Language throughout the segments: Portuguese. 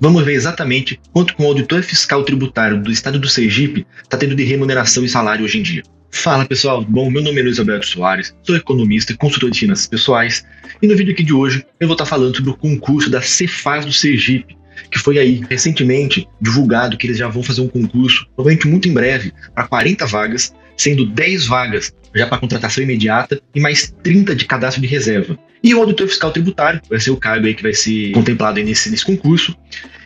vamos ver exatamente quanto que um auditor fiscal tributário do estado do Sergipe está tendo de remuneração e salário hoje em dia. Fala pessoal, bom, meu nome é Luiz Alberto Soares, sou economista e consultor de finanças pessoais, e no vídeo aqui de hoje eu vou estar falando sobre o concurso da Cefaz do Sergipe, que foi aí recentemente divulgado que eles já vão fazer um concurso, provavelmente muito em breve, para 40 vagas, sendo 10 vagas já para contratação imediata e mais 30 de cadastro de reserva. E o auditor fiscal tributário vai ser o cargo aí que vai ser contemplado nesse, nesse concurso.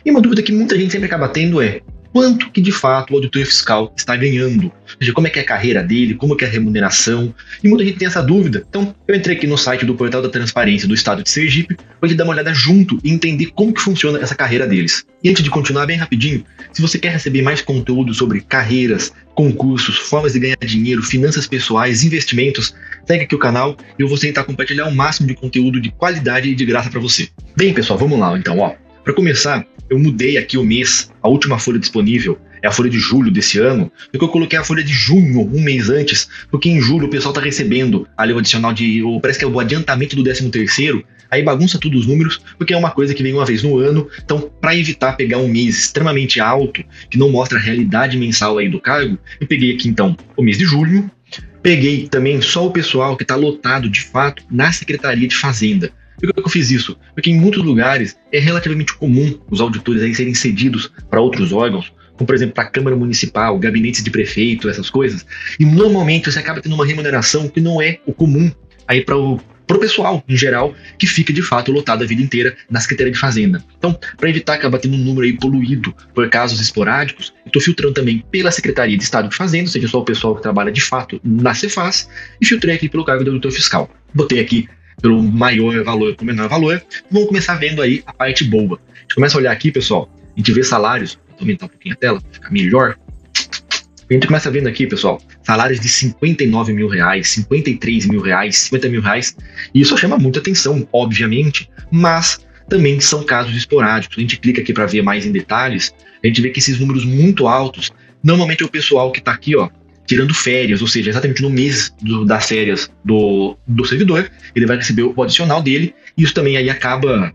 E uma dúvida que muita gente sempre acaba tendo é quanto que de fato o auditor fiscal está ganhando. Ou seja, como é que é a carreira dele, como é a remuneração. E muita gente tem essa dúvida. Então, eu entrei aqui no site do Portal da Transparência do Estado de Sergipe para gente dar uma olhada junto e entender como que funciona essa carreira deles. E antes de continuar bem rapidinho, se você quer receber mais conteúdo sobre carreiras, concursos, formas de ganhar dinheiro, finanças pessoais, investimentos, segue aqui o canal e eu vou tentar compartilhar o máximo de conteúdo de qualidade e de graça para você. Bem, pessoal, vamos lá então, ó. Para começar, eu mudei aqui o mês, a última folha disponível é a folha de julho desse ano, porque eu coloquei a folha de junho um mês antes, porque em julho o pessoal está recebendo ali o adicional de, ou parece que é o adiantamento do 13 terceiro, aí bagunça tudo os números, porque é uma coisa que vem uma vez no ano, então para evitar pegar um mês extremamente alto, que não mostra a realidade mensal aí do cargo, eu peguei aqui então o mês de julho, peguei também só o pessoal que está lotado de fato na Secretaria de Fazenda, por que eu fiz isso? Porque em muitos lugares é relativamente comum os auditores aí serem cedidos para outros órgãos, como por exemplo para a Câmara Municipal, gabinetes de prefeito, essas coisas, e normalmente você acaba tendo uma remuneração que não é o comum aí para o pro pessoal em geral que fica de fato lotado a vida inteira na Secretaria de Fazenda. Então, para evitar acabar tendo um número aí poluído por casos esporádicos, estou filtrando também pela Secretaria de Estado de Fazenda, ou seja, só o pessoal que trabalha de fato na Cefaz, e filtrei aqui pelo cargo de auditor fiscal. Botei aqui pelo maior valor para o menor valor, vamos começar vendo aí a parte boa. A gente começa a olhar aqui, pessoal, a gente vê salários, vou aumentar um pouquinho a tela para ficar melhor. A gente começa vendo aqui, pessoal, salários de 59 mil reais, 53 mil reais, 50 mil reais, e isso chama muita atenção, obviamente, mas também são casos esporádicos. A gente clica aqui para ver mais em detalhes, a gente vê que esses números muito altos, normalmente é o pessoal que está aqui, ó, tirando férias, ou seja, exatamente no mês do, das férias do, do servidor, ele vai receber o adicional dele, e isso também aí acaba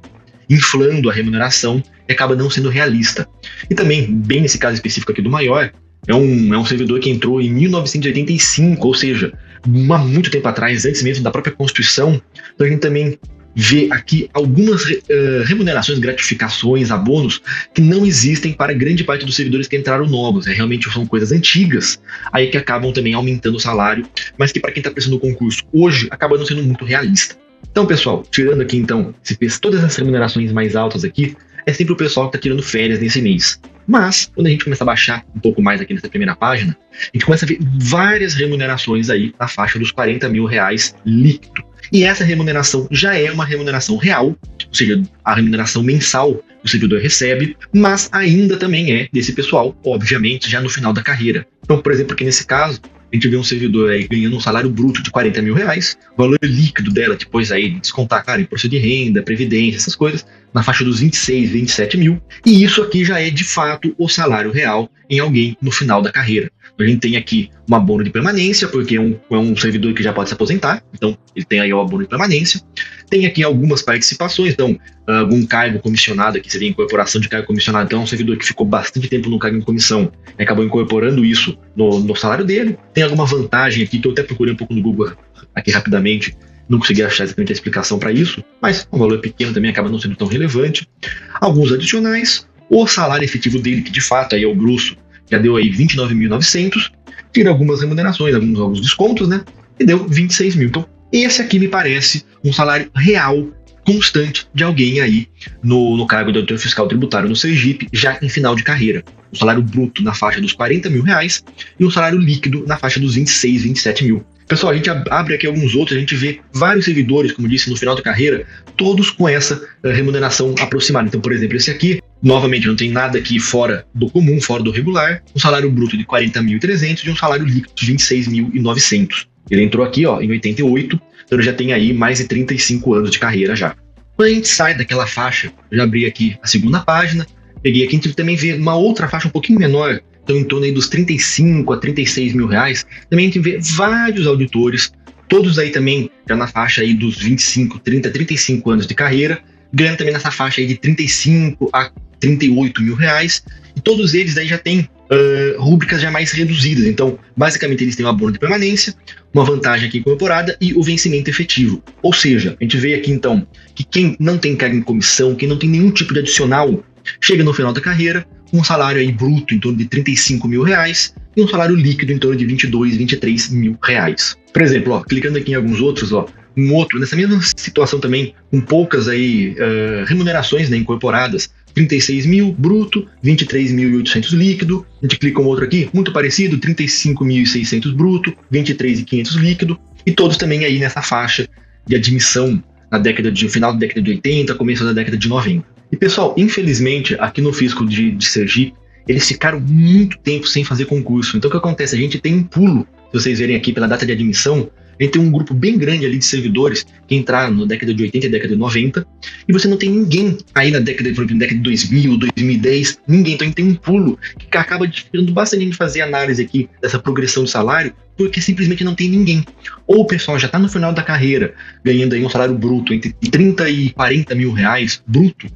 inflando a remuneração e acaba não sendo realista. E também, bem nesse caso específico aqui do maior, é um, é um servidor que entrou em 1985, ou seja, há muito tempo atrás, antes mesmo da própria Constituição, então a gente também vê aqui algumas uh, remunerações, gratificações, abonos que não existem para grande parte dos servidores que entraram novos. É, realmente são coisas antigas, aí que acabam também aumentando o salário, mas que para quem está prestando o concurso hoje acaba não sendo muito realista. Então, pessoal, tirando aqui então, se fez todas as remunerações mais altas aqui, é sempre o pessoal que está tirando férias nesse mês. Mas, quando a gente começa a baixar um pouco mais aqui nessa primeira página, a gente começa a ver várias remunerações aí na faixa dos 40 mil reais líquido. E essa remuneração já é uma remuneração real, ou seja, a remuneração mensal que o servidor recebe, mas ainda também é desse pessoal, obviamente, já no final da carreira. Então, por exemplo, aqui nesse caso, a gente vê um servidor aí ganhando um salário bruto de 40 mil reais, valor líquido dela, depois aí descontar, claro, imposto de renda, previdência, essas coisas, na faixa dos 26, 27 mil. E isso aqui já é de fato o salário real em alguém no final da carreira. A gente tem aqui um abono de permanência, porque é um, é um servidor que já pode se aposentar, então ele tem aí o abono de permanência. Tem aqui algumas participações, então, algum cargo comissionado, aqui seria incorporação de cargo comissionado, então é um servidor que ficou bastante tempo no cargo em comissão e acabou incorporando isso no, no salário dele. Tem alguma vantagem aqui, que eu até procurei um pouco no Google aqui rapidamente, não consegui achar exatamente a explicação para isso, mas um valor pequeno também acaba não sendo tão relevante. Alguns adicionais, o salário efetivo dele, que de fato aí é o grosso, já deu aí 29.900, tira algumas remunerações, alguns, alguns descontos, né? E deu 26 mil. Então, esse aqui me parece um salário real constante de alguém aí no, no cargo de auditor fiscal tributário no Sergipe, já em final de carreira. Um salário bruto na faixa dos 40 mil reais e um salário líquido na faixa dos 26, 27 mil. Pessoal, a gente abre aqui alguns outros, a gente vê vários servidores, como disse, no final da carreira, todos com essa uh, remuneração aproximada. Então, por exemplo, esse aqui, novamente, não tem nada aqui fora do comum, fora do regular, um salário bruto de 40.300 e um salário líquido de 26.900. Ele entrou aqui ó, em 88, então ele já tem aí mais de 35 anos de carreira já. Quando a gente sai daquela faixa, já abri aqui a segunda página, peguei aqui, a gente também vê uma outra faixa um pouquinho menor, então em torno aí dos 35 a 36 mil reais, também a gente vê vários auditores, todos aí também já na faixa aí dos 25, 30, 35 anos de carreira, ganhando também nessa faixa aí de 35 a 38 mil reais. E todos eles aí já têm uh, rúbricas já mais reduzidas. Então, basicamente, eles têm uma abono de permanência, uma vantagem aqui incorporada e o vencimento efetivo. Ou seja, a gente vê aqui então que quem não tem carga em comissão, quem não tem nenhum tipo de adicional, chega no final da carreira um salário aí bruto em torno de 35 mil reais e um salário líquido em torno de 22, 23 mil reais. Por exemplo, ó, clicando aqui em alguns outros, ó, um outro nessa mesma situação também, com poucas aí uh, remunerações né, incorporadas, 36 mil bruto, 23.800 líquido. A gente clica um outro aqui, muito parecido, 35.600 bruto, 23.500 líquido. E todos também aí nessa faixa de admissão na década de final da década de 80, começo da década de 90. E pessoal, infelizmente, aqui no fisco de, de Sergipe, eles ficaram muito tempo sem fazer concurso. Então o que acontece? A gente tem um pulo, se vocês verem aqui pela data de admissão, a gente tem um grupo bem grande ali de servidores que entraram na década de 80 e década de 90, e você não tem ninguém aí na década, de, década de 2000, 2010, ninguém. Então a gente tem um pulo que acaba dificultando bastante a gente fazer análise aqui dessa progressão de salário, porque simplesmente não tem ninguém. Ou o pessoal já está no final da carreira, ganhando aí um salário bruto entre 30 e 40 mil reais bruto,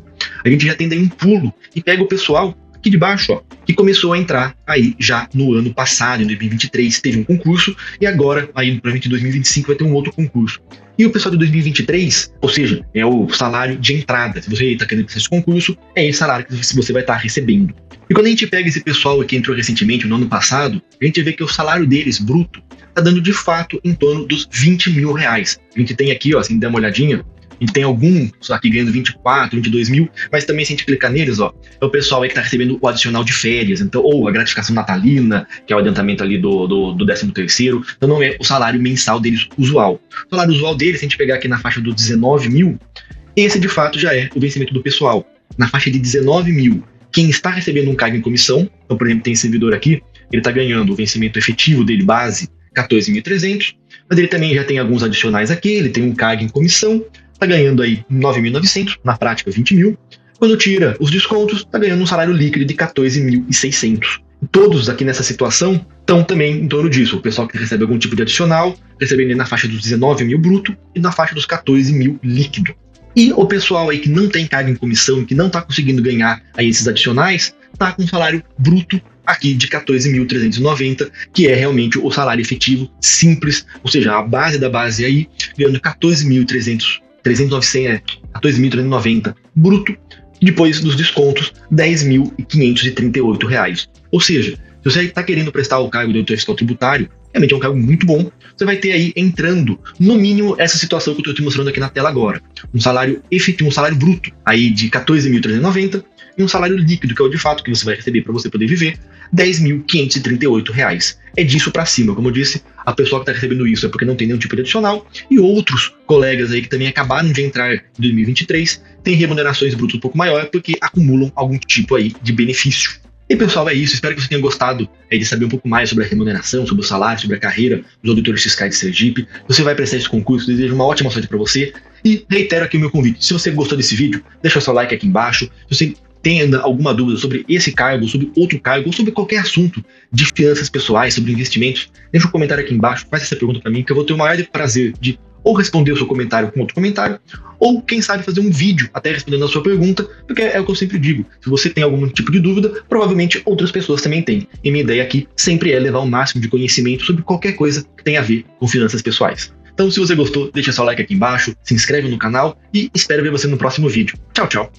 a gente já tem daí um pulo e pega o pessoal aqui de baixo, ó, que começou a entrar aí já no ano passado, em 2023, teve um concurso e agora, aí para 2025, vai ter um outro concurso. E o pessoal de 2023, ou seja, é o salário de entrada. Se você está querendo fazer esse concurso, é esse salário que você vai estar tá recebendo. E quando a gente pega esse pessoal que entrou recentemente, no ano passado, a gente vê que o salário deles, bruto, está dando de fato em torno dos 20 mil reais. A gente tem aqui, ó, assim, dá uma olhadinha, e tem alguns aqui ganhando 24, 22 mil, mas também se a gente clicar neles, ó, é o pessoal aí que está recebendo o adicional de férias, então, ou a gratificação natalina, que é o adiantamento ali do, do, do 13 terceiro, então não é o salário mensal deles usual. O salário usual deles, se a gente pegar aqui na faixa dos 19 mil, esse de fato já é o vencimento do pessoal. Na faixa de 19 mil, quem está recebendo um cargo em comissão, então, por exemplo, tem esse servidor aqui, ele está ganhando o vencimento efetivo dele, base, 14.300, mas ele também já tem alguns adicionais aqui, ele tem um cargo em comissão, está ganhando aí 9.900, na prática 20 mil. Quando tira os descontos, está ganhando um salário líquido de 14.600. Todos aqui nessa situação estão também em torno disso. O pessoal que recebe algum tipo de adicional, recebendo na faixa dos 19 mil bruto e na faixa dos 14 mil líquido. E o pessoal aí que não tem carga em comissão que não está conseguindo ganhar aí esses adicionais, está com um salário bruto aqui de 14.390, que é realmente o salário efetivo simples, ou seja, a base da base aí, ganhando 14.300 3.900, a 2.390 bruto, e depois dos descontos, 10.538 reais. Ou seja, se você está querendo prestar o cargo de fiscal tributário, realmente é um cargo muito bom, você vai ter aí entrando, no mínimo, essa situação que eu estou te mostrando aqui na tela agora. Um salário efetivo, um salário bruto aí de 14.390 e um salário líquido, que é o de fato que você vai receber para você poder viver, R$ 10.538. É disso para cima, como eu disse, a pessoa que está recebendo isso é porque não tem nenhum tipo de adicional, e outros colegas aí que também acabaram de entrar em 2023 têm remunerações brutas um pouco maiores porque acumulam algum tipo aí de benefício. E pessoal, é isso. Espero que você tenha gostado é, de saber um pouco mais sobre a remuneração, sobre o salário, sobre a carreira dos auditores fiscais de Sergipe. Você vai prestar esse concurso, desejo uma ótima sorte para você. E reitero aqui o meu convite. Se você gostou desse vídeo, deixa o seu like aqui embaixo. Se você tem alguma dúvida sobre esse cargo, sobre outro cargo, ou sobre qualquer assunto de finanças pessoais, sobre investimentos, deixa um comentário aqui embaixo, faz essa pergunta para mim, que eu vou ter o maior prazer de ou responder o seu comentário com outro comentário, ou quem sabe fazer um vídeo até respondendo a sua pergunta, porque é o que eu sempre digo. Se você tem algum tipo de dúvida, provavelmente outras pessoas também têm. E minha ideia aqui sempre é levar o máximo de conhecimento sobre qualquer coisa que tenha a ver com finanças pessoais. Então, se você gostou, deixa seu like aqui embaixo, se inscreve no canal e espero ver você no próximo vídeo. Tchau, tchau!